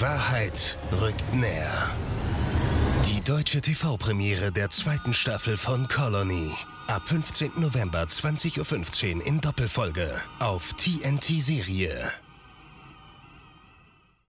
Wahrheit rückt näher. Die deutsche TV-Premiere der zweiten Staffel von Colony. Ab 15. November 20.15 Uhr in Doppelfolge auf TNT Serie.